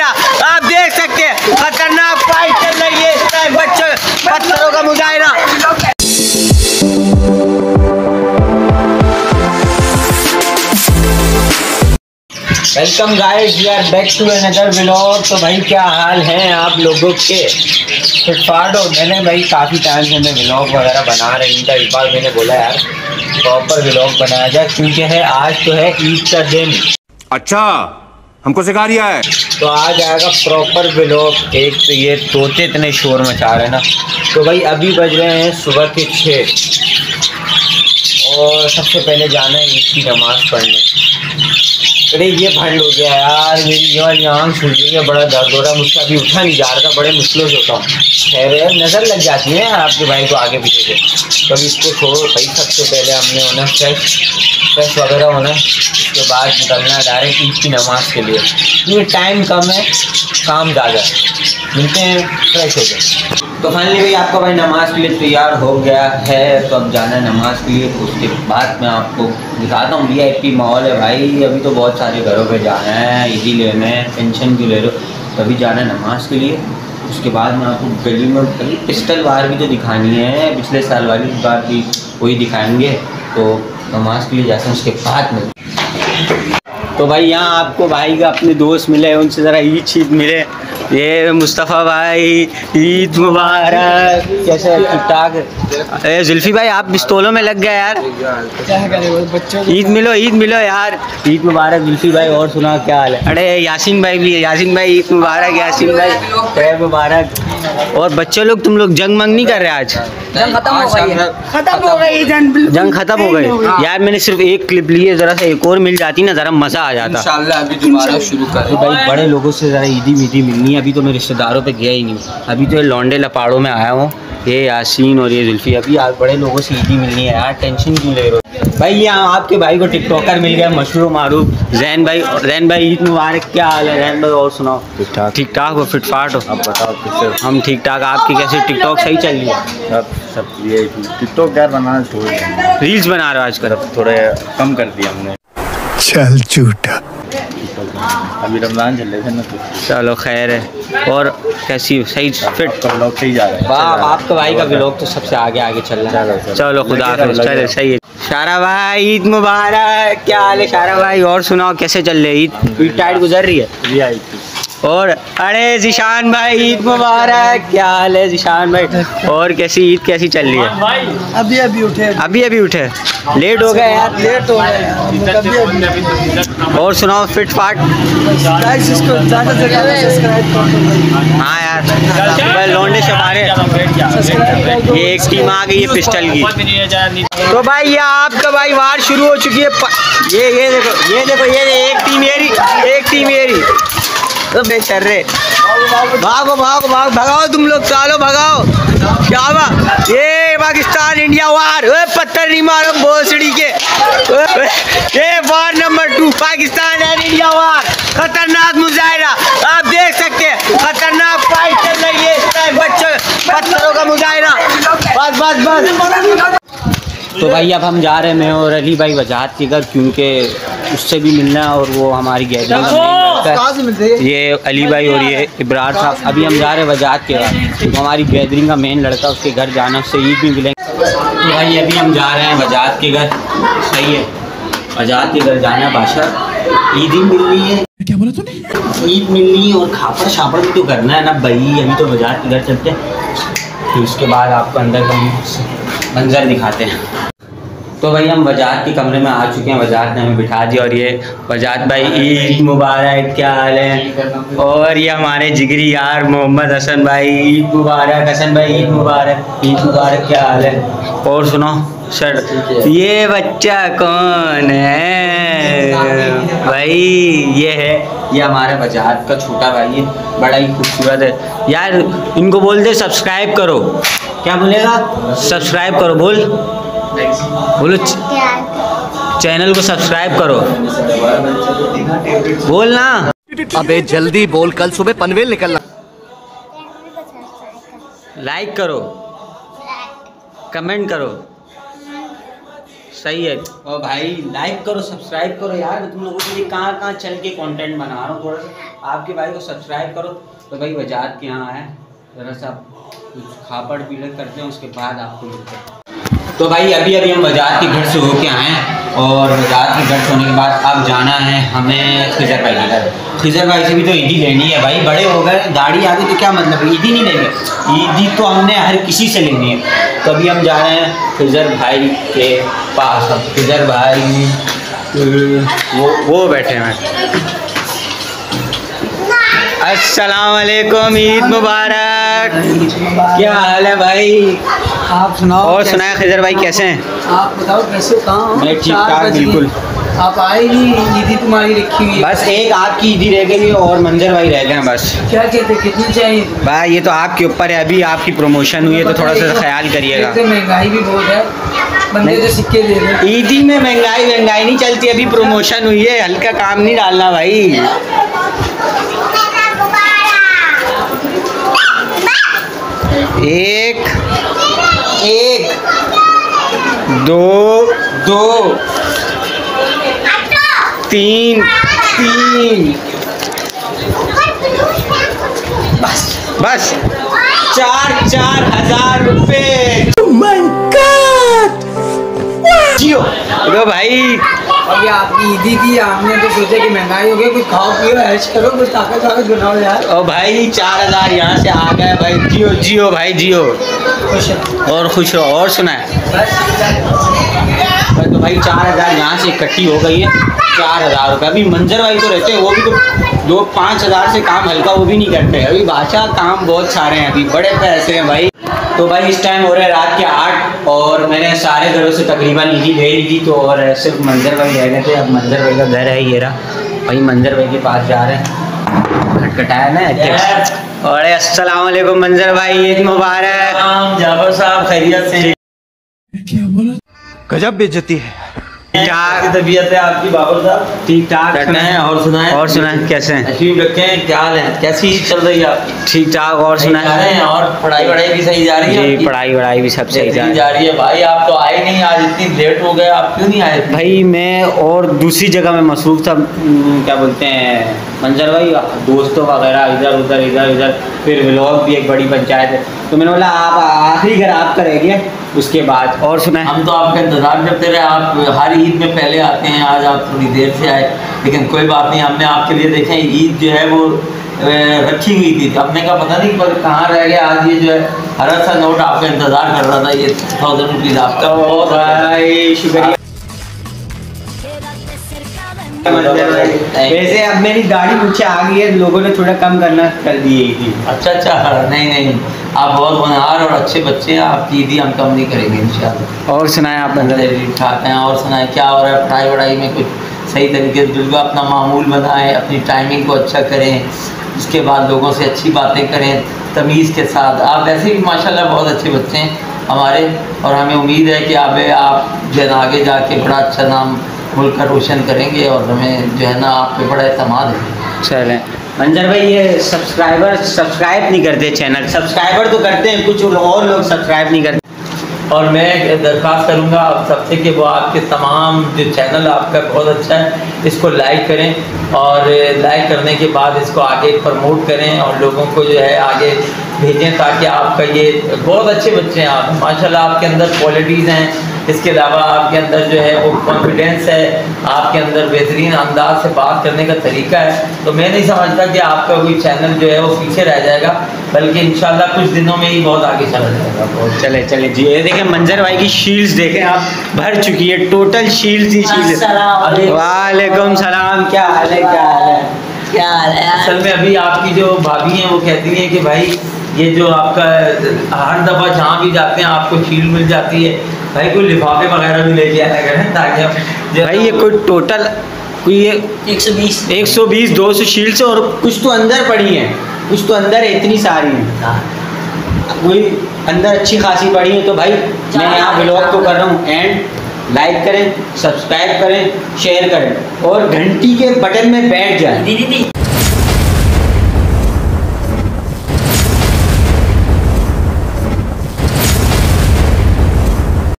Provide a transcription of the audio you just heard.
मुजाहरा आप देख सकते हैं खतरनाक फाइट चल रही है इस टाइम बच्चों पत्थरों का मुजाहरा। Welcome guys we are back to another vlog तो भाई क्या हाल है आप लोगों के? फिटफाट हो मैंने भाई काफ़ी टाइम से मैं व्लॉग वगैरह बना रही था इस बार मैंने बोला यार प्रॉपर व्लॉग बनाया जाए क्योंकि है आज तो है ईद का दिन. अच्छा। हमको सिखा रिया है। तो आज आएगा प्रॉपर व्लॉग एक तो ये तोते इतने शोर मचा रहे हैं ना। तो भाई अभी बज रहे हैं सुबह के छः और सबसे पहले जाना है ईद की नमाज़ पढ़ने। अरे ये भंड हो गया यार, मेरी ये वाली आँख सूझ गई है, बड़ा दर्द हो रहा है। मुझसे अभी उठा नहीं जा रहा था, बड़े मुश्किलों से होता हूँ। खैर नज़र लग जाती है आपके भाई को आगे पीछे से। तो अभी इसको छोड़ो भाई, सबसे पहले हमने होना फ्रेश फ्रेश वगैरह होना उसके बाद निकलना है डायरेक्ट ईद की नमाज़ के लिए। क्योंकि टाइम कम है, काम ज़्यादा मिलते हैं फ्रेश हो गए तो फाइनली भाई, आपका भाई नमाज़ के लिए तैयार हो गया है तो अब जाना है नमाज़ के लिए। उसके बाद मैं आपको दिखाता हूँ वी आई माहौल है भाई। अभी तो बहुत सारे घरों पे जाना है लेना है टेंशन क्यों ले रहे तभी जाना है नमाज़ के लिए। उसके बाद मैं आपको गली में, गली पिस्टल वार भी तो दिखानी है। पिछले साल वाली बार भी वही दिखाएँगे। तो नमाज़ के लिए जाते हैं, उसके बाद में तो भाई यहाँ आपको भाई का अपने दोस्त मिले उनसे ज़रा ईद चीज़ मिले। ये मुस्तफ़ा भाई ईद मुबारक। कैसे ठीक ठाक? ए जुल्फी भाई आप पिस्तौलों में लग गए यार। बच्चों ईद मिलो ईद मिलो यार। ईद मुबारक जुल्फी भाई और सुना क्या हाल है? अरे यासीन भाई भी है। यासीन भाई ईद मुबारक यासीन भाई। खैर मुबारक। और बच्चे लोग तुम लोग जंग मंग नहीं कर रहे आज? जंग खत्म हो गई खत्म हो गई जंग जंग खत्म हो गई। यार मैंने सिर्फ़ एक क्लिप ली है ज़रा सा एक और मिल जाती ना ज़रा मज़ा आ जाता। इंशाल्लाह अभी दोबारा शुरू करें। भाई बड़े लोगों से ज़रा ईदी मीदी मिलनी है। अभी तो मैं रिश्तेदारों पे गया ही नहीं अभी तो ये लौंडे लपाड़ों में आया हूँ। ये यासीन और ये जुल्फी। अभी आज बड़े लोगों से ईदी मिलनी है। यार टेंशन क्यों ले रहे हो? भाई यहाँ आपके भाई को टिकटॉकर मिल गया मशहूर मारूफ। जैन भाई जैन भाई ईद मुबारक क्या हाल है? जैन भाई और सुनाओ। ठीक ठाक। ठीक ठाक हो फिट फाट हो? आप बताओ किससे हम ठीक ठाक। आपकी कैसे टिकटॉक सही चल रही है? सब सब ये टिकटॉक यार बनाना छोड़ दिया रील्स बना रहे हो आजकल? अब थोड़े कम कर दिया हमने। चल झूठा। अभी रमज़ान चल रहे थे ना तो चलो खैर है। और कैसी सही फिट आपका ब्लॉग सही जा रहा है। वाह आपका भाई का ब्लॉग तो सबसे आगे आगे चल रहा है। चलो, खुदा चले सही है। शारा भाई ईद मुबारक। क्या हाल है शारा भाई? और सुनाओ कैसे चल रहे ईद? ईद टाइट गुजर रही है? और अरे जिशान भाई ईद मुबारक। क्या हाल है जिशान भाई? और कैसी ईद कैसी चल रही है? अभी अभी उठे। अभी अभी उठे। लेट हो गए यार। लेट हो अभी और सुनाओ फिट फाट हाँ यार भाई लौंडे शबारे दो। ये एक टीम आ गई है पिस्टल की। तो भाई ये आपका भाई वार शुरू हो चुकी है। ये ये देखो ये देखो ये एक टीम मेरी एक टीम मेरी तो बेचर्रे भागो भागो भागो भगाओ तुम लोग चालो भगाओ। क्या बा ये पाकिस्तान इंडिया वार। ओए पत्थर नहीं मारो भोसड़ी के। ये war number two Pakistan and India war खतरनाक मुजाहरा। आप देख सकते हैं खतरनाक फाइट चल रही है इस टाइम बच्चों पत्थरों का मुजाहरा। बस बस बस। तो भाई अब हम जा रहे हैं मैं और अली भाई वजाहत के घर क्योंकि उससे भी मिलना है और वो हमारी गैदरिंग हैं। ये अली भाई और ये इब्रार साहब अभी हम जा रहे हैं वजाहत के घर तो हमारी गैदरिंग का मेन लड़का उसके घर जाना उससे ईद भी मिलेंगे तो भाई अभी हम जा रहे हैं वजाहत के घर। सही है। वजाहत के घर जाना है बादशाह। ईद ही मिल रही है। क्या बोला तूने? ईद मिलनी है और खापड़ शापड़ भी तो करना है ना भाई। अभी तो वजाहत के घर चलते हैं। फिर उसके बाद आपको अंदर का मंजर दिखाते हैं। तो भाई हम वजात के कमरे में आ चुके हैं। वजात ने हमें बिठा दिया और ये वजात भाई, ईद मुबारक, क्या हाल है? और ये हमारे जिगरी यार मोहम्मद हसन भाई, ईद मुबारक, हसन भाई, ईद मुबारक ईद मुबारक, क्या हाल है? और सुनो सर, ये बच्चा कौन है? भाई, ये है, ये हमारे वजात का छोटा भाई है, बड़ा ही खूबसूरत है। यार, इनको बोल दे सब्सक्राइब करो। क्या बोलेगा? सब्सक्राइब करो, बोल। बोलो चैनल को सब्सक्राइब करो। बोल ना। अबे जल्दी बोल कल सुबह पनवेल निकलना। लाइक करो। कमेंट करो। सही है। और भाई लाइक करो सब्सक्राइब करो यार। तुम लोगों के लिए कहाँ कहाँ चल के कंटेंट बना रहा हूँ थोड़ा सा। आपके भाई को सब्सक्राइब करो। तो भाई वजात के यहाँ आए ज़रा सा कुछ खापड़ पीड़क करते हैं उसके बाद आपको मिलते हैं। तो भाई, अभी अभी हम बाज़ार के घर से होके आए हैं और बाज़ार के घर से होने के बाद अब जाना है हमें खिजर भाई के घर। खिजर भाई से भी तो ईदी लेनी है भाई। बड़े हो गए, गाड़ी आ गई तो क्या मतलब ईदी नहीं लेंगे। ईदी तो हमने हर किसी से लेनी है। तो अभी हम जा रहे हैं खिजर भाई के पास। अब खिजर भाई, वो वो बैठे हैं। अस्सलाम वालेकुम ईद मुबारक क्या हाल है भाई? आप सुनाओ और सुनाए खिजर भाई कैसे हैं? आप बताओ कैसे हो? कहाँ मैं ठीक ठाक, बिल्कुल। आप आए नहीं ईदी तुम्हारी रखी हुई बस एक आपकी ईदी रह गई और मंजर भाई रह गए हैं बस। क्या कहते कितनी चाहिए? भाई ये तो आपके ऊपर है अभी आपकी प्रमोशन हुई है तो थोड़ा सा ख्याल करिएगा। महँगाई भी बहुत है बंदे तो सिक्के ईदी में महँगाई महँगाई नहीं चलती अभी प्रमोशन हुई है हल्का काम नहीं डालना भाई। एक एक दो दो तीन तीन। बस बस। चार चार हज़ार रुपए। जियो। लो भाई। और ये आपकी ईदी थी आपने तो सोचा कि महँगाई हो गई कुछ खाओ पियो ऐश करो कुछ ताकत ताकत बनाओ यार। ओ भाई चार हज़ार यहाँ से आ गए भाई। जियो जियो भाई जियो। खुश और खुश हो और सुना है। तो भाई चार हज़ार यहाँ से इकट्ठी हो गई है। चार हज़ार रुपये अभी मंजर भाई तो रहते हैं वो भी तो दो पाँच हज़ार से काम हल्का वो भी नहीं करते अभी बादशाह काम बहुत सारे हैं अभी बड़े पैसे हैं भाई। तो भाई इस टाइम हो रहा है रात के आठ और मैंने सारे घरों से तकरीबन ईदी ले ली थी तो और सिर्फ़ मंजर भाई रह गए थे। अब मंजर भाई का घर है ये रहा भाई मंजर भाई के पास जा रहे हैं। खटखटाया ना और अस्सलाम वालेकुम मंजर भाई ईद मुबारक। जाफ़र साहब खैरियत से। क्या बोला? गजब बेइज्जती है। तबीयत है आपकी बाबर साहब? ठीक ठाक हैं और सुनाएँ? और सुनाएँ कैसे हैं? तशरीफ़ रखे हैं क्या हाल है? कैसी चल रही है आपकी? ठीक ठाक और सही जा रहे हैं सुनाएँ और पढ़ाई वढ़ाई भी सही जा रही है जी पढ़ाई वढ़ाई भी सब सही जा रही है। भाई आप तो आए नहीं आज इतनी लेट हो गए आप क्यों नहीं आए? भाई मैं और दूसरी जगह में मसरूफ था क्या बोलते हैं मंजर भाई दोस्तों वगैरह इधर उधर इधर उधर फिर व्लॉग भी एक बड़ी पंचायत है। तो मैंने बोला आप आखिरी घर आपका रह गया। उसके बाद और सुनाए। हम तो आपका इंतज़ार करते रहे आप हर ईद में पहले आते हैं आज आप थोड़ी देर से आए लेकिन कोई बात नहीं हमने आपके लिए देखें ईद जो है वो रखी हुई थी। तो हमने कहा पता नहीं पर कहाँ रह गया आज ये जो है हरा सा नोट आपका इंतज़ार कर रहा था ये थाउज़ेंड रुपीज़ आपका बहुत शुक्रिया। वैसे अब मेरी गाड़ी मुझे आ गई है लोगों ने थोड़ा कम करना कर दी थी अच्छा अच्छा नहीं नहीं। आप बहुत होनहार और अच्छे बच्चे हैं आपकी ईदी हम कम नहीं करेंगे इंशाल्लाह। और सुनाए आप ठीक हैं और सुनाए क्या हो रहा है? पढ़ाई वढ़ाई में कुछ सही तरीके से बिल्कुल अपना मामूल बनाएँ अपनी टाइमिंग को अच्छा करें उसके बाद लोगों से अच्छी बातें करें तमीज़ के साथ। आप वैसे भी माशाल्लाह बहुत अच्छे बच्चे हैं हमारे और हमें उम्मीद है कि आप आप जो है ना आगे जाके बड़ा अच्छा नाम मुल्क का रोशन करेंगे और हमें जो है ना आप पे बड़ा अहतमाद है। चले। मंजर भाई ये सब्सक्राइबर सब्सक्राइब नहीं करते चैनल सब्सक्राइबर तो करते हैं कुछ और लोग सब्सक्राइब नहीं करते। और मैं दरख्वास्त करूँगा आप सबसे कि वो आपके तमाम जो चैनल आपका बहुत अच्छा है। इसको लाइक करें और लाइक करने के बाद इसको आगे प्रमोट करें और लोगों को जो है आगे भेजें ताकि आपका ये बहुत अच्छे बच्चे हैं आप। माशाल्लाह आपके अंदर क्वालिटीज़ हैं। इसके अलावा आपके अंदर जो है वो कॉन्फिडेंस है आपके अंदर बेहतरीन अंदाज से बात करने का तरीका है। तो मैं नहीं समझता कि आपका कोई चैनल जो है वो पीछे रह जाएगा बल्कि इंशाल्लाह कुछ दिनों में ही बहुत आगे चला जाएगा। चले चले जी ये देखें मंजर भाई की शील्ड्स देखें आप भर चुकी है टोटल शील्ड्स ही शील्ड्स वालेकुम सलाम क्या हाल है क्या हाल है? क्या हाल है? असल में अभी आपकी जो भाभी हैं वो कहती हैं कि भाई ये जो आपका हर दफ़ा जहाँ भी जाते हैं आपको शील्ड मिल जाती है। भाई कोई लिफाफे वगैरह भी लेके आया करें ताकि जो- भाई ये कोई टोटल कोई ये एक सौ बीस। 120 200 शील्ड्स और कुछ तो अंदर पड़ी हैं। कुछ तो अंदर है इतनी सारी हैं। कोई अंदर अच्छी खासी पड़ी है तो भाई मैं यहाँ ब्लॉग तो कर रहा हूँ। एंड लाइक करें सब्सक्राइब करें शेयर करें और घंटी के बटन में बैठ जाए। दीदी दी